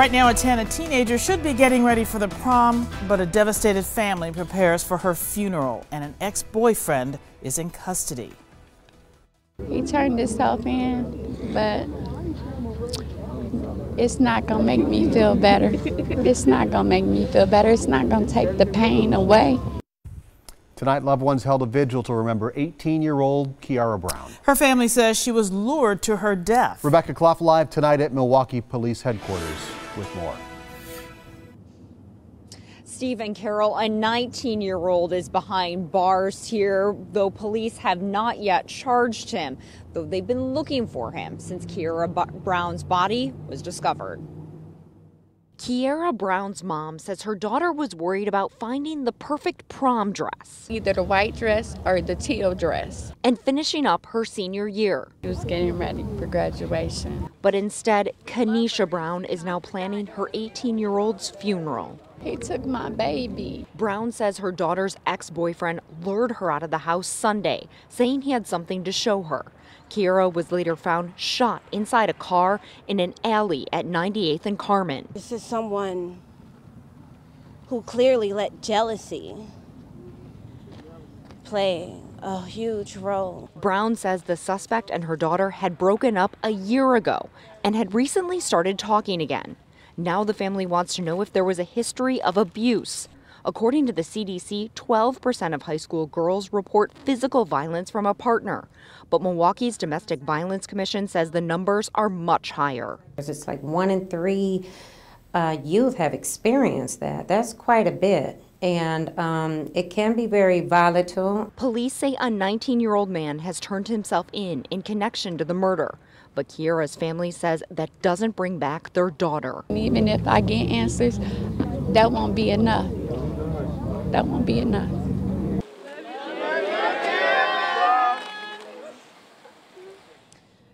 Right now, a Tanna teenager should be getting ready for the prom, but a devastated family prepares for her funeral, and an ex boyfriend is in custody. He turned himself in, but it's not gonna make me feel better. It's not gonna make me feel better. It's not gonna take the pain away. Tonight, loved ones held a vigil to remember 18-year-old Kiara Brown. Her family says she was lured to her death. Rebecca Klopf live tonight at Milwaukee Police Headquarters with more. Stephen Carroll, a 19 year old, is behind bars here, though police have not yet charged him, though they've been looking for him since Kiara Brown's body was discovered. Kiara Brown's mom says her daughter was worried about finding the perfect prom dress. Either the white dress or the teal dress. And finishing up her senior year. She was getting ready for graduation. But instead, Kanisha Brown is now planning her 18 year old's funeral. He took my baby. Brown says her daughter's ex boyfriend lured her out of the house Sunday, saying he had something to show her. Kiara was later found shot inside a car in an alley at 98th and Carmen. This is someone who clearly let jealousy play a huge role. Brown says the suspect and her daughter had broken up a year ago and had recently started talking again. Now the family wants to know if there was a history of abuse. According to the CDC, 12% of high school girls report physical violence from a partner. But Milwaukee's Domestic Violence Commission says the numbers are much higher. It's like one in three uh, youth have experienced that. That's quite a bit. And um, it can be very volatile. Police say a 19 year old man has turned himself in in connection to the murder. But Kiara's family says that doesn't bring back their daughter. Even if I get answers, that won't be enough that won't be enough.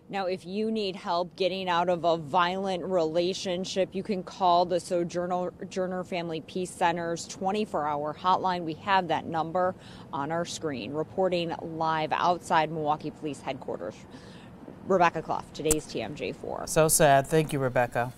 Now, if you need help getting out of a violent relationship, you can call the Sojourner Family Peace Center's 24 hour hotline. We have that number on our screen. Reporting live outside Milwaukee Police Headquarters. Rebecca Klopf, today's TMJ4. So sad. Thank you, Rebecca.